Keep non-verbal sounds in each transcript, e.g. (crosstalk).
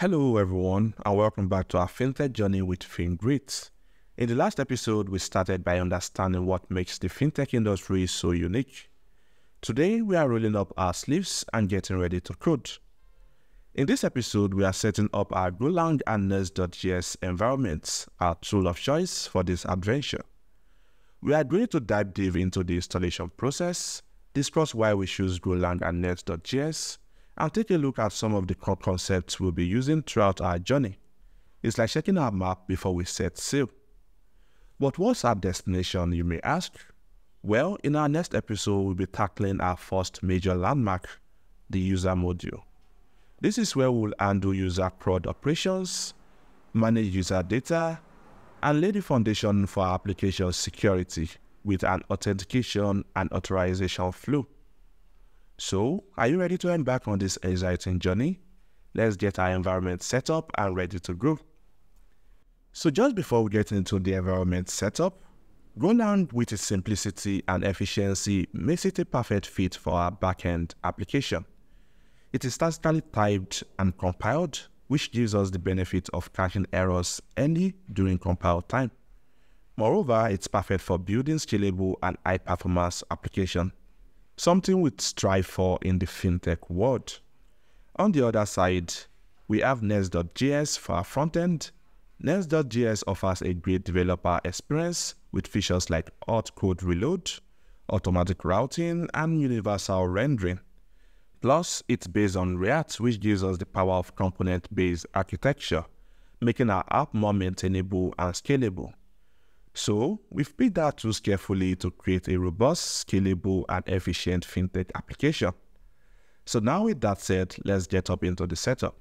Hello, everyone, and welcome back to our fintech journey with FinGreat. In the last episode, we started by understanding what makes the fintech industry so unique. Today, we are rolling up our sleeves and getting ready to code. In this episode, we are setting up our Golang and Next.js environments, our tool of choice for this adventure. We are going to dive deep into the installation process, discuss why we choose Golang and Next.js, and take a look at some of the core concepts we'll be using throughout our journey. It's like checking our map before we set sail. But what's our destination, you may ask? Well, in our next episode, we'll be tackling our first major landmark, the user module. This is where we'll handle user CRUD operations, manage user data, and lay the foundation for our application security with an authentication and authorization flow. So, are you ready to embark on this exciting journey? Let's get our environment set up and ready to go. So just before we get into the environment setup, Golang with its simplicity and efficiency makes it a perfect fit for our backend application. It is statically typed and compiled, which gives us the benefit of catching errors early during compile time. Moreover, it's perfect for building scalable and high performance application something we strive for in the fintech world. On the other side, we have Next.js for our front end. Next.js offers a great developer experience with features like hot code reload, automatic routing, and universal rendering. Plus, it's based on React, which gives us the power of component based architecture, making our app more maintainable and scalable. So we've picked our tools carefully to create a robust, scalable, and efficient fintech application. So now with that said, let's get up into the setup.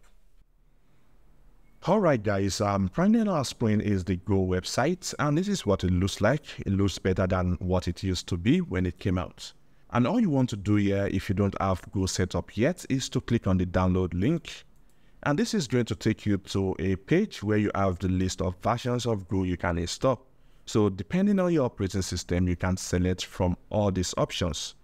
Alright guys, um, our screen is the Go website and this is what it looks like. It looks better than what it used to be when it came out. And all you want to do here if you don't have Go set up yet is to click on the download link. And this is going to take you to a page where you have the list of versions of Go you can install. So depending on your operating system, you can select from all these options.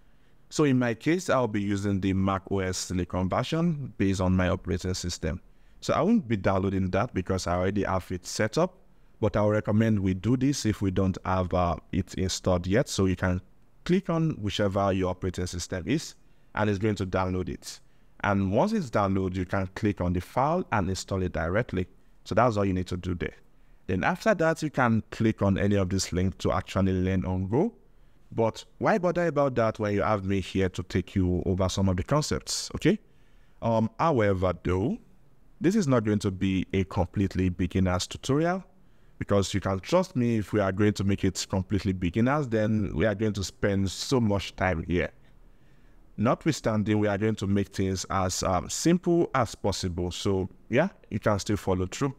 So in my case, I'll be using the Mac OS Silicon version based on my operating system. So I won't be downloading that because I already have it set up, but I'll recommend we do this if we don't have uh, it installed yet. So you can click on whichever your operating system is and it's going to download it. And once it's downloaded, you can click on the file and install it directly. So that's all you need to do there. Then after that, you can click on any of these links to actually learn on Go. But why bother about that when you have me here to take you over some of the concepts, okay? Um, however, though, this is not going to be a completely beginner's tutorial because you can trust me if we are going to make it completely beginners, then we are going to spend so much time here. Notwithstanding, we are going to make things as um, simple as possible. So yeah, you can still follow through.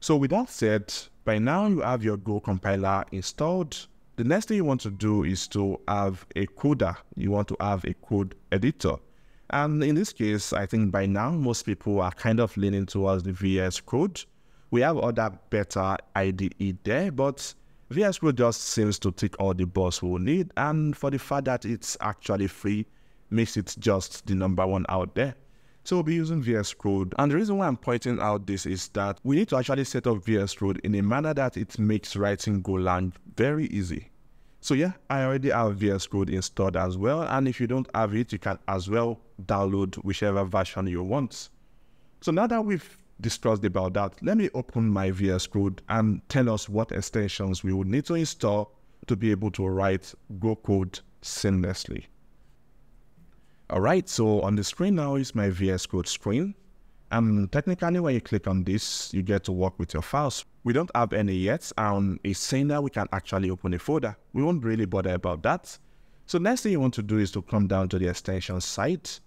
So with that said, by now you have your Go compiler installed. The next thing you want to do is to have a coder. You want to have a code editor. And in this case, I think by now most people are kind of leaning towards the VS Code. We have other better IDE there, but VS Code just seems to tick all the boxes we need. And for the fact that it's actually free, makes it just the number one out there. So we'll be using VS Code. And the reason why I'm pointing out this is that we need to actually set up VS Code in a manner that it makes writing Golang very easy. So yeah, I already have VS Code installed as well. And if you don't have it, you can as well download whichever version you want. So now that we've discussed about that, let me open my VS Code and tell us what extensions we would need to install to be able to write Go code seamlessly. All right, so on the screen now is my VS Code screen. And technically, when you click on this, you get to work with your files. We don't have any yet, and it's saying that we can actually open a folder. We won't really bother about that. So next thing you want to do is to come down to the extension site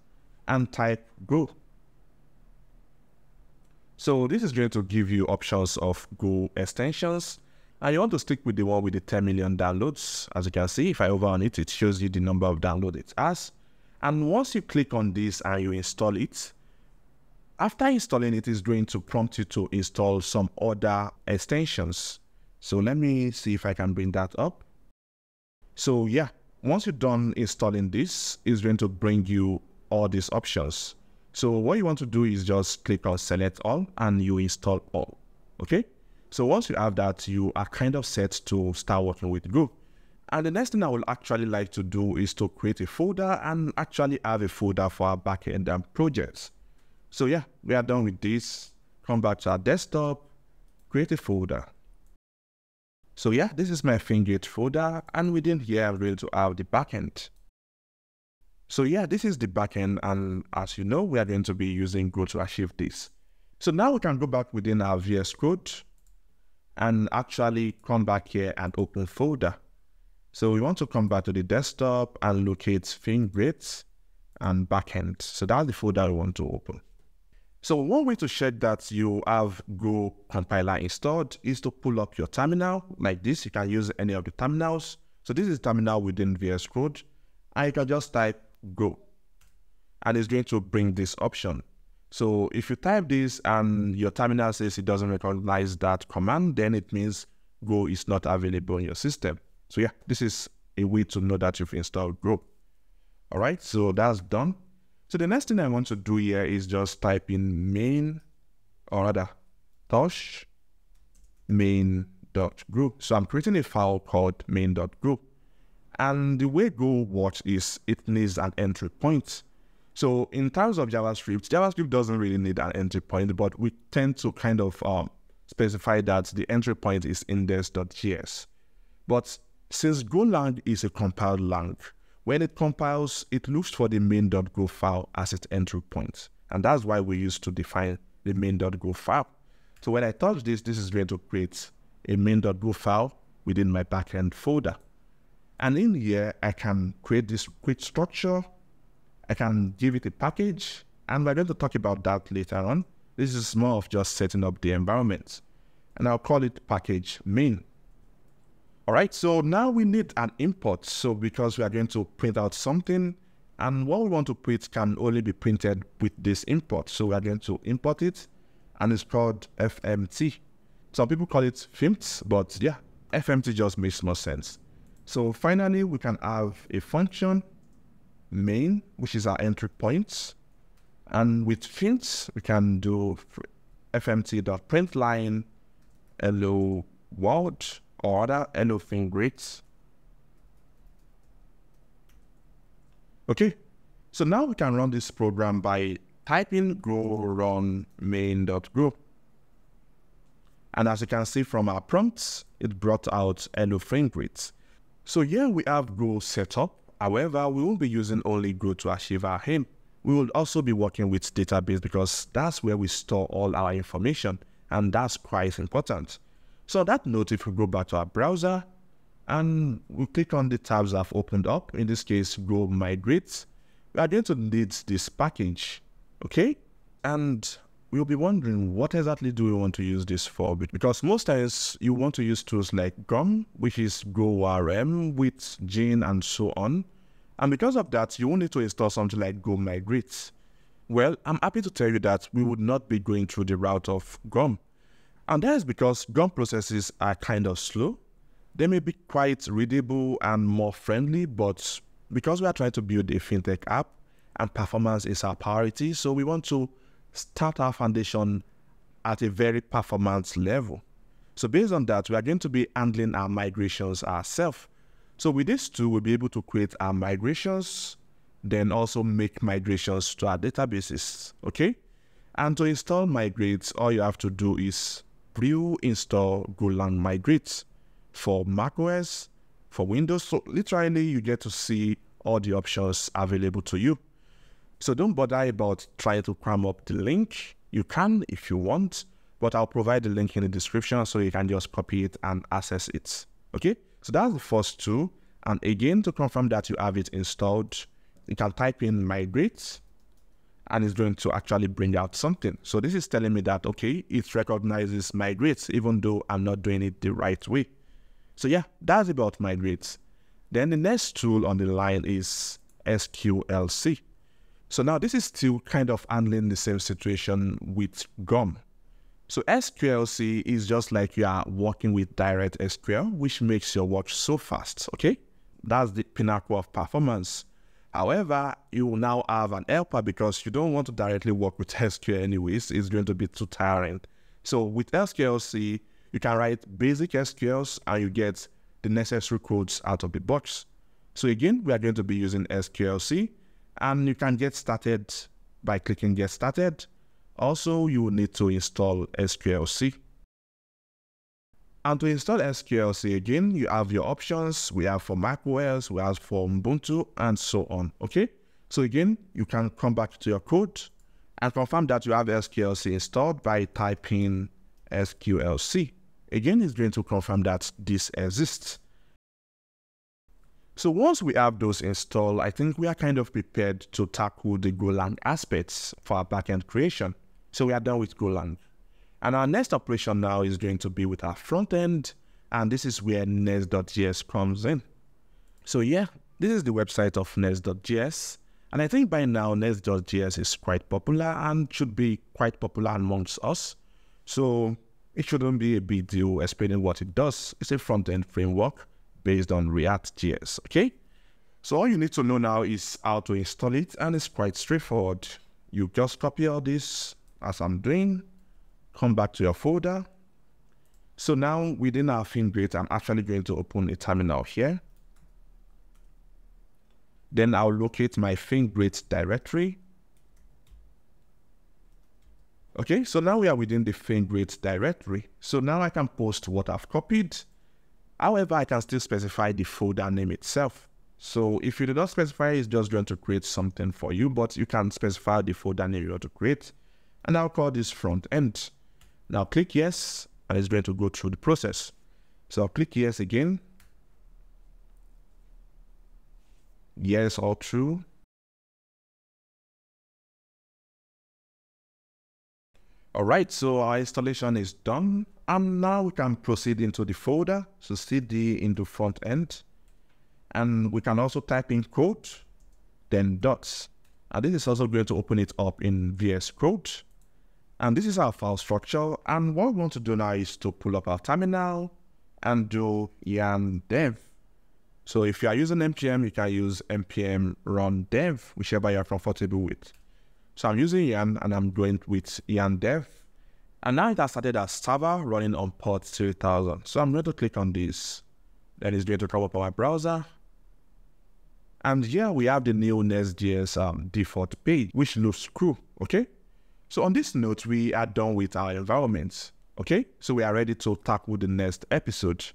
and type Go. So this is going to give you options of Go extensions. And you want to stick with the one with the 10 million downloads. As you can see, if I over on it, it shows you the number of downloads it has. And once you click on this and you install it, after installing it is going to prompt you to install some other extensions. So let me see if I can bring that up. So yeah, once you're done installing this, it's going to bring you all these options. So what you want to do is just click on select all and you install all. Okay. So once you have that, you are kind of set to start working with Go. And the next thing I would actually like to do is to create a folder and actually have a folder for our backend and projects. So yeah, we are done with this. Come back to our desktop, create a folder. So yeah, this is my FinGreat folder and within here I'm going to have the backend. So yeah, this is the backend and as you know, we are going to be using Go to achieve this. So now we can go back within our VS Code and actually come back here and open folder. So we want to come back to the desktop and locate FinGreat and backend. So that's the folder we want to open. So one way to check that you have Go compiler installed is to pull up your terminal like this. You can use any of the terminals. So this is terminal within VS Code. And you can just type Go. And it's going to bring this option. So if you type this and your terminal says it doesn't recognize that command, then it means Go is not available in your system. So yeah, this is a way to know that you've installed Go. All right, so that's done. So the next thing I want to do here is just type in main or rather tosh main.group. So I'm creating a file called main.group. And the way Go works is it needs an entry point. So in terms of JavaScript, JavaScript doesn't really need an entry point, but we tend to kind of um, specify that the entry point is index.js. But since Golang is a compiled lang, when it compiles, it looks for the main.go file as its entry point. And that's why we used to define the main.go file. So when I touch this, this is going to create a main.go file within my backend folder. And in here, I can create this quick structure. I can give it a package, and we're going to talk about that later on. This is more of just setting up the environment. And I'll call it package main. All right, so now we need an import. So because we are going to print out something and what we want to print can only be printed with this import. So we are going to import it and it's called FMT. Some people call it FIMT, but yeah, FMT just makes more sense. So finally, we can have a function main, which is our entry point. And with FIMT, we can do fmt.println hello world order anything great. Okay, so now we can run this program by typing go run main.go. And as you can see from our prompts, it brought out hello FinGreat. So here we have Go set up. However, we won't be using only Go to achieve our aim. We will also be working with database because that's where we store all our information and that's quite important. So that note, if we go back to our browser and we click on the tabs I've opened up, in this case, Go Migrate, we are going to need this package, okay? And we'll be wondering what exactly do we want to use this for? Because most times you want to use tools like GORM, which is GORM with Gin and so on. And because of that, you will need to install something like Go Migrate. Well, I'm happy to tell you that we would not be going through the route of GORM. And that is because GORM processes are kind of slow. They may be quite readable and more friendly, but because we are trying to build a fintech app and performance is our priority, so we want to start our foundation at a very performance level. So based on that, we are going to be handling our migrations ourselves. So with this tool, we'll be able to create our migrations, then also make migrations to our databases, okay? And to install migrates, all you have to do is Brew install Golang Migrate for macOS, for Windows. So literally you get to see all the options available to you. So don't bother about trying to cram up the link. You can if you want, but I'll provide the link in the description so you can just copy it and access it. Okay, so that's the first two. And again, to confirm that you have it installed, you can type in migrate and it's going to actually bring out something. So this is telling me that, okay, it recognizes migrates, even though I'm not doing it the right way. So yeah, that's about migrates. Then the next tool on the line is SQLC. So now this is still kind of handling the same situation with GORM. So SQLC is just like you are working with direct SQL, which makes your work so fast, okay? That's the pinnacle of performance. However, you will now have an helper because you don't want to directly work with (laughs) SQL anyways. It's going to be too tiring. So with SQLC, you can write basic SQLs and you get the necessary codes out of the box. So again, we are going to be using SQLC and you can get started by clicking get started. Also, you will need to install SQLC. And to install SQLC again, you have your options. We have for macOS, we have for Ubuntu, and so on. Okay. So again, you can come back to your code and confirm that you have SQLC installed by typing SQLC. Again, it's going to confirm that this exists. So once we have those installed, I think we are kind of prepared to tackle the Golang aspects for our backend creation. So we are done with Golang. And our next operation now is going to be with our front end. And this is where next.js comes in. So yeah, this is the website of next.js. And I think by now next.js is quite popular and should be quite popular amongst us. So it shouldn't be a big deal explaining what it does. It's a front-end framework based on React.js, okay? So all you need to know now is how to install it and it's quite straightforward. You just copy all this as I'm doing come back to your folder. So now within our FinGreat, I'm actually going to open a terminal here. Then I'll locate my FinGreat directory. Okay, so now we are within the FinGreat directory. So now I can post what I've copied. However, I can still specify the folder name itself. So if you do not specify, it's just going to create something for you, but you can specify the folder name you want to create. And I'll call this front end. Now click yes, and it's going to go through the process. So I'll click yes again. Yes, all true. All right, so our installation is done. And now we can proceed into the folder. So cd into front end. And we can also type in code, then dots. And this is also going to open it up in VS Code. And this is our file structure. And what we want to do now is to pull up our terminal and do yarn dev. So if you are using npm, you can use npm run dev, whichever you are comfortable with. So I'm using yarn and I'm going with yarn dev. And now it has started as server running on port 3000. So I'm going to click on this. Then it's going to come up on my browser. And here we have the new Next.js um, default page, which looks cool, okay? So on this note, we are done with our environment. Okay, so we are ready to tackle the next episode.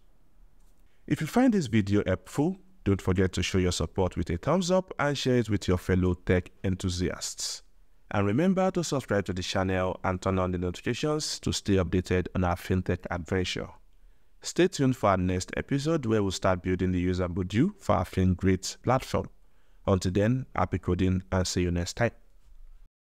If you find this video helpful, don't forget to show your support with a thumbs up and share it with your fellow tech enthusiasts. And remember to subscribe to the channel and turn on the notifications to stay updated on our fintech adventure. Stay tuned for our next episode where we'll start building the user module for our FinGreat platform. Until then, happy coding and see you next time.